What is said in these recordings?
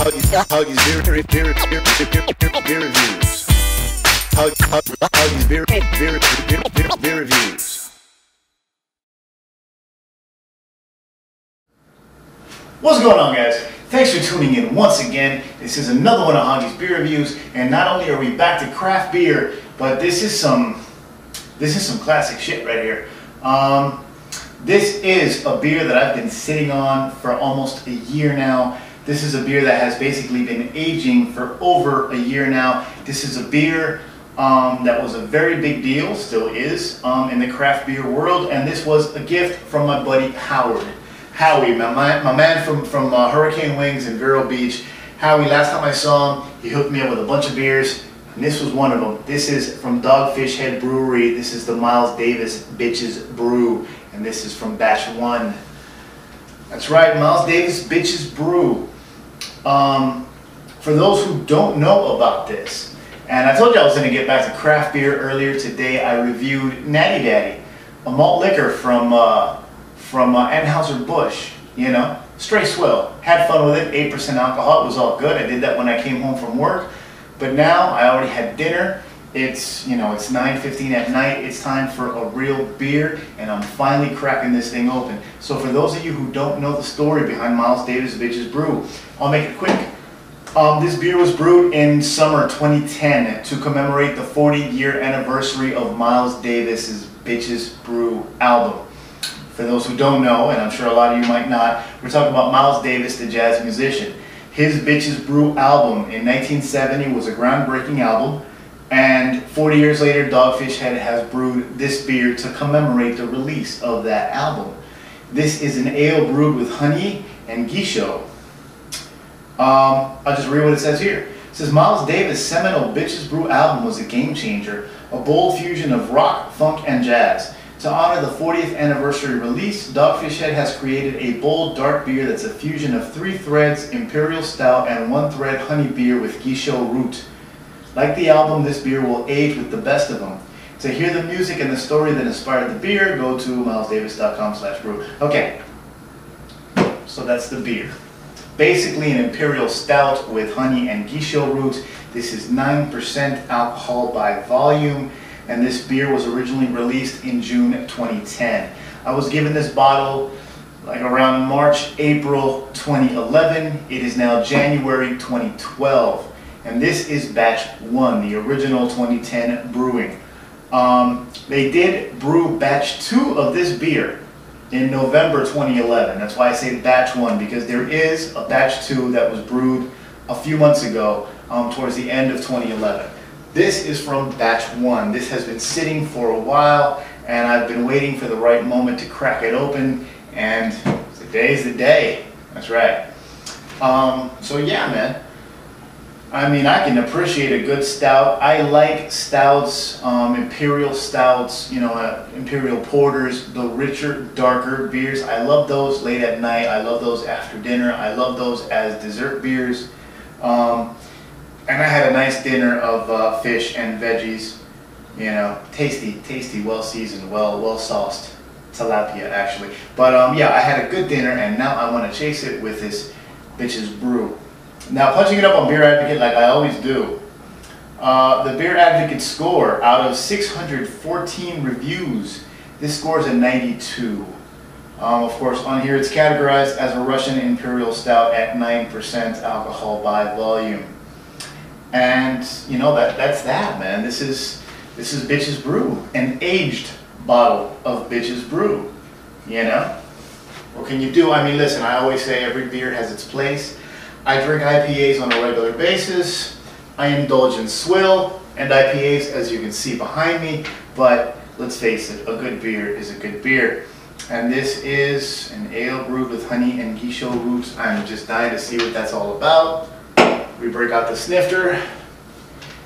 Hoggie's beer, beer, beer, beer, beer, beer reviews. Hug, hug, Hoggie's beer, beer, beer, beer, beer reviews. What's going on guys? Thanks for tuning in once again. This is another one of Hoggie's Beer Reviews and not only are we back to craft beer, but this is some this is some classic shit right here. Um, this is a beer that I've been sitting on for almost a year now. This is a beer that has basically been aging for over a year now. This is a beer um, that was a very big deal, still is, um, in the craft beer world, and this was a gift from my buddy Howard. Howie, my, my, my man from, from uh, Hurricane Wings in Vero Beach. Howie, last time I saw him, he hooked me up with a bunch of beers, and this was one of them. This is from Dogfish Head Brewery. This is the Miles Davis Bitches Brew, and this is from batch one. That's right, Miles Davis Bitches Brew. Um, for those who don't know about this, and I told you I was going to get back to craft beer earlier today, I reviewed Natty Daddy, a malt liquor from uh, from uh, Anheuser-Busch, you know, straight swill. Had fun with it, 8% alcohol, it was all good. I did that when I came home from work. But now I already had dinner. It's, you know, it's 9.15 at night. It's time for a real beer, and I'm finally cracking this thing open. So for those of you who don't know the story behind Miles Davis Bitches Brew, I'll make it quick. Um, this beer was brewed in summer 2010 to commemorate the 40 year anniversary of Miles Davis's Bitches Brew album. For those who don't know, and I'm sure a lot of you might not, we're talking about Miles Davis, the jazz musician. His Bitches Brew album in 1970 was a groundbreaking album, and 40 years later, Dogfish Head has brewed this beer to commemorate the release of that album. This is an ale brewed with honey and gesho. Um, I'll just read what it says here. It says Miles Davis' seminal Bitches Brew album was a game changer, a bold fusion of rock, funk, and jazz. To honor the 40th anniversary release, Dogfish Head has created a bold dark beer that's a fusion of three threads Imperial Stout and one thread honey beer with gesho root. Like the album, this beer will age with the best of them. To hear the music and the story that inspired the beer, go to milesdavis.com slash brew. Okay, so that's the beer. Basically an Imperial Stout with honey and gesho root. This is 9% alcohol by volume and this beer was originally released in June 2010. I was given this bottle like around March, April 2011. It is now January 2012. And this is batch one, the original 2010 brewing. Um, they did brew batch two of this beer in November 2011. That's why I say batch one, because there is a batch two that was brewed a few months ago um, towards the end of 2011. This is from batch one. This has been sitting for a while and I've been waiting for the right moment to crack it open and today's the day. That's right. Um, so yeah, man. I mean, I can appreciate a good stout. I like stouts, um, imperial stouts, you know, uh, imperial porters, the richer, darker beers. I love those late at night. I love those after dinner. I love those as dessert beers. Um, and I had a nice dinner of uh, fish and veggies. You know, tasty, tasty, well seasoned, well well sauced tilapia actually. But um, yeah, I had a good dinner, and now I want to chase it with this Bitches Brew. Now, punching it up on Beer Advocate like I always do. Uh, the Beer Advocate score out of 614 reviews, this score is a 92. Um, of course, on here it's categorized as a Russian Imperial Stout at 9% alcohol by volume. And you know that that's that, man. This is this is Bitches Brew, an aged bottle of Bitches Brew. You know, what can you do? I mean, listen. I always say every beer has its place. I drink IPAs on a regular basis. I indulge in swill and IPAs, as you can see behind me. But let's face it, a good beer is a good beer. And this is an ale brewed with honey and gesho roots. I'm just dying to see what that's all about. We break out the snifter.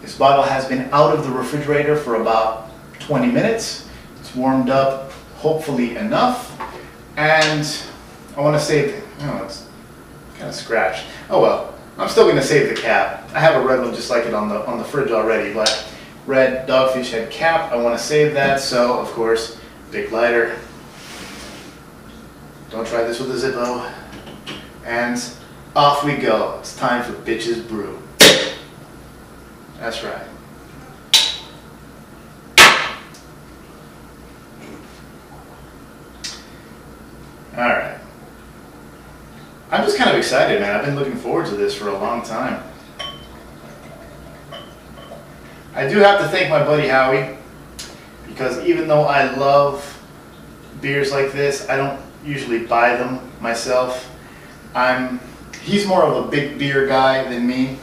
This bottle has been out of the refrigerator for about 20 minutes. It's warmed up, hopefully enough. And I want to save, oh, it's kind of scratched. Oh well, I'm still going to save the cap. I have a red one just like it on the, on the fridge already, but red dogfish head cap, I want to save that. So, of course, big lighter. Don't try this with a Zippo. And Off we go. It's time for Bitches Brew. That's right. Alright. I'm just kind of excited, man. I've been looking forward to this for a long time. I do have to thank my buddy Howie because even though I love beers like this, I don't usually buy them myself. I'm he's more of a big beer guy than me.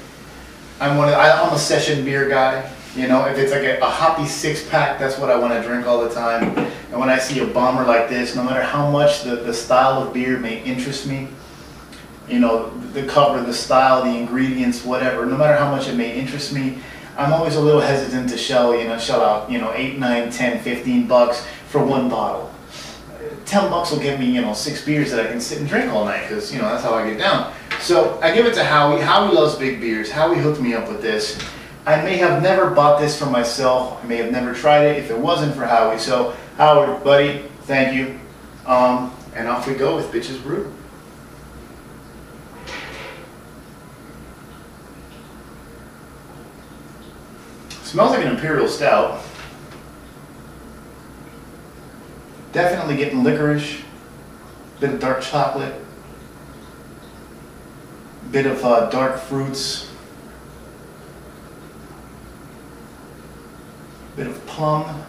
I'm one of, I'm a session beer guy. You know, if it's like a, a hoppy six pack, that's what I want to drink all the time. And when I see a bomber like this, no matter how much the, the style of beer may interest me, you know, the cover, the style, the ingredients, whatever, no matter how much it may interest me, I'm always a little hesitant to shell, you know, shell out, you know, 8, 9, 10, 15 bucks for one bottle. 10 bucks will get me, you know, six beers that I can sit and drink all night because, you know, that's how I get down. So I give it to Howie. Howie loves big beers. Howie hooked me up with this. I may have never bought this for myself. I may have never tried it if it wasn't for Howie. So, Howard, buddy, thank you. Um, and off we go with Bitches Brew. Smells like an Imperial Stout. Definitely getting licorice, bit of dark chocolate, bit of uh, dark fruits, bit of plum,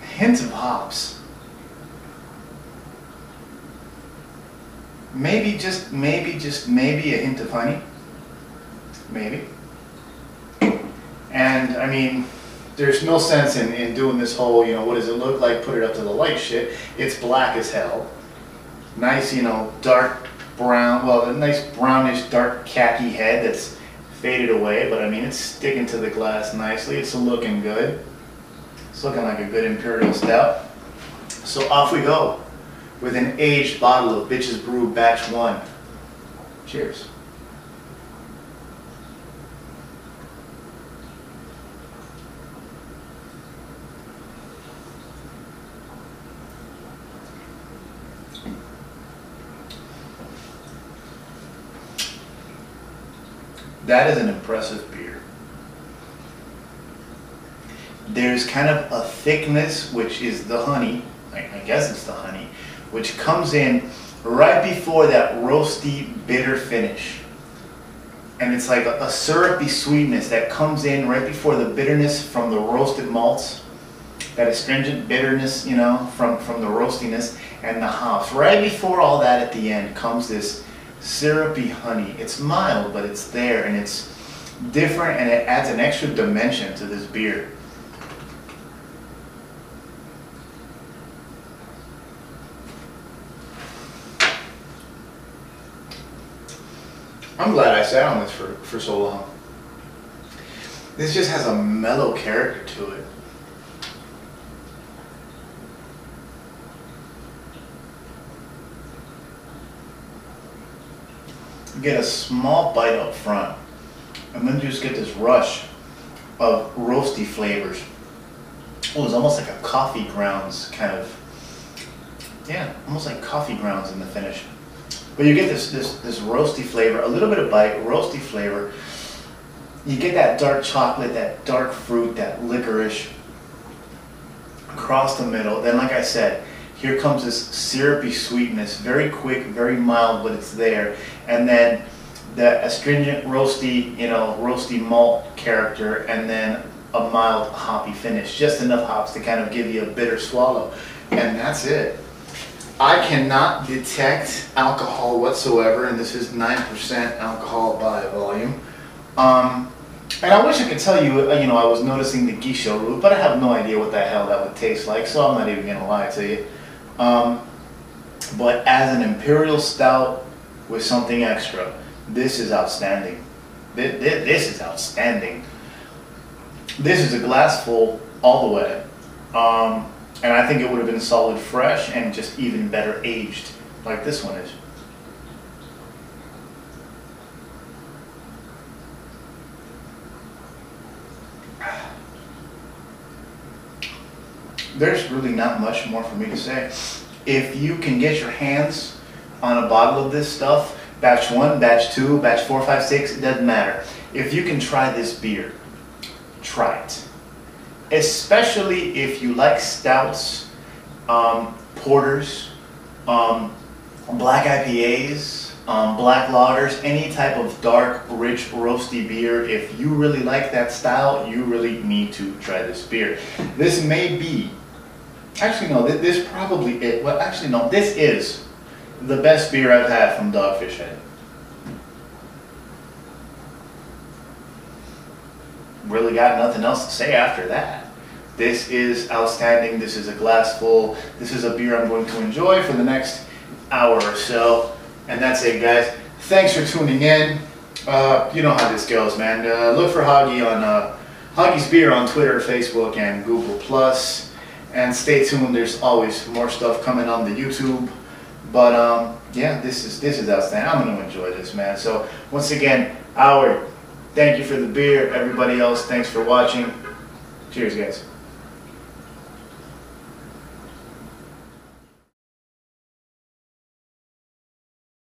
hints of hops. Maybe just, maybe just, maybe a hint of honey. Maybe. And I mean, there's no sense in, in doing this whole, you know, what does it look like, put it up to the light shit. It's black as hell. Nice, you know, dark brown, well, a nice brownish, dark khaki head that's faded away, but I mean, it's sticking to the glass nicely. It's looking good. It's looking like a good Imperial Stout. So off we go with an aged bottle of Bitches Brew Batch 1. Cheers. That is an impressive beer. There's kind of a thickness, which is the honey, I guess it's the honey, which comes in right before that roasty, bitter finish. And it's like a, a syrupy sweetness that comes in right before the bitterness from the roasted malts that astringent bitterness, you know, from, from the roastiness and the hops. Right before all that at the end comes this syrupy honey. It's mild, but it's there and it's different and it adds an extra dimension to this beer. I'm glad I sat on this for, for so long. This just has a mellow character to it. Get a small bite up front, and then you just get this rush of roasty flavors. Oh, it's almost like a coffee grounds kind of, yeah, almost like coffee grounds in the finish. But you get this, this, this roasty flavor, a little bit of bite, roasty flavor. You get that dark chocolate, that dark fruit, that licorice across the middle. Then, like I said, here comes this syrupy sweetness, very quick, very mild, but it's there. And then the astringent, roasty, you know, roasty malt character, and then a mild hoppy finish. Just enough hops to kind of give you a bitter swallow. And that's it. I cannot detect alcohol whatsoever, and this is 9% alcohol by volume. Um, and I wish I could tell you, uh, you know, I was noticing the gesho root, but I have no idea what the hell that would taste like, so I'm not even going to lie to you. Um, but as an imperial stout with something extra, this is outstanding. This is outstanding. This is a glass full all the way. Um, and I think it would have been solid fresh and just even better aged, like this one is. There's really not much more for me to say. if you can get your hands on a bottle of this stuff, batch one, batch two, batch four, five, six, it doesn't matter. If you can try this beer, try it. Especially if you like stouts, um, porters, um, black IPAs, um, black lagers, any type of dark, rich, roasty beer. If you really like that style, you really need to try this beer. This may be, actually no, this, probably it. Well, actually no, this is the best beer I've had from Dogfish Head. Really got nothing else to say after that. This is outstanding. This is a glass full. This is a beer I'm going to enjoy for the next hour or so. And that's it, guys. Thanks for tuning in. Uh, you know how this goes, man. Uh, look for Hoggie on uh, Hoggie's Beer on Twitter, Facebook, and Google Plus. And stay tuned. There's always more stuff coming on the YouTube. But um, yeah, this is this is outstanding. I'm gonna enjoy this, man. So once again, Howard, thank you for the beer. Everybody else, thanks for watching. Cheers, guys.